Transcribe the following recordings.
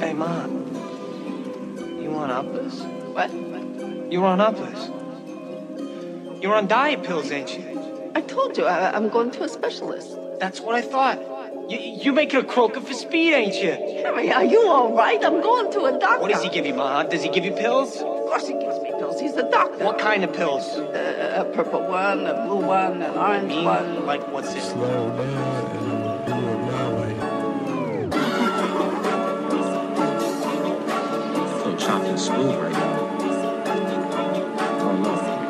Hey, Mom. You on uppers? What? You're on uppers. You're on diet pills, ain't you? I told you, I, I'm going to a specialist. That's what I thought. You, you making a croaker for speed, ain't you? Harry, are you all right? I'm going to a doctor. What does he give you, Ma? Does he give you pills? Of course he gives me pills. He's a doctor. What kind of pills? Uh, a purple one, a blue one, an orange Mean, one. like what's it? slow down smooth right now.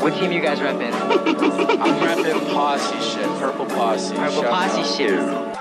What team you guys repping? I'm rapping posse shit, purple posse. Purple Shout out. Posse shit.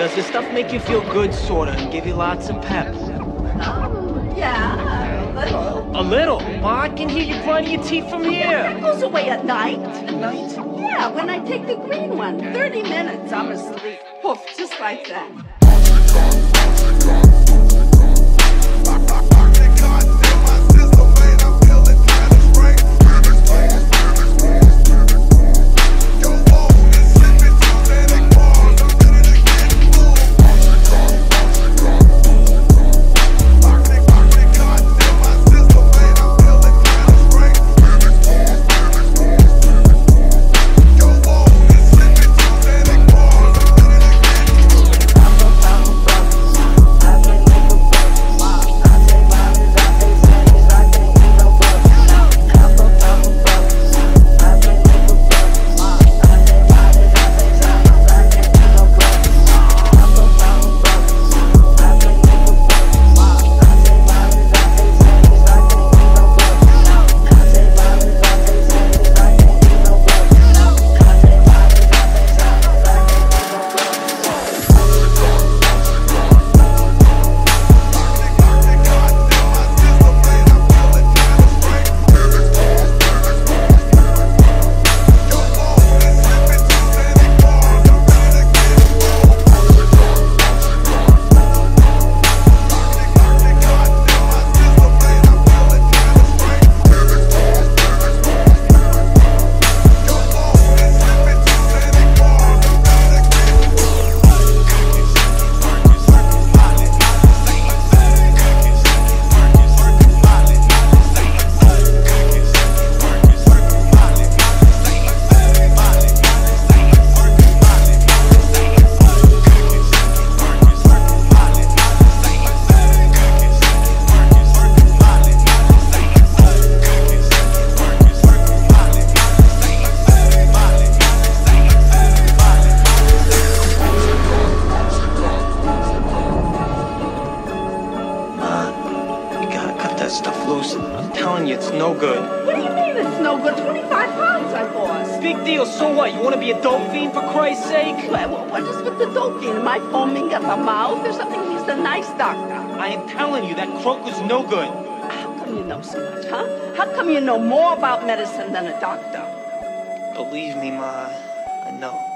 Does this stuff make you feel good, sorta, and give you lots of pep? Um, yeah, a little. A little. Ma, I can hear you grinding your teeth from here. It here. goes away at night. Night? Yeah, when I take the green one. 30 minutes, I'm asleep. Poof, just like that. That stuff loose. I'm telling you, it's no good. What do you mean it's no good? 25 pounds I lost. Big deal, so what? You wanna be a dope fiend for Christ's sake? Well, what is with the doping? Am I foaming at the mouth or something? He's a nice doctor. I am telling you, that croaker's no good. How come you know so much, huh? How come you know more about medicine than a doctor? Believe me, Ma, I know.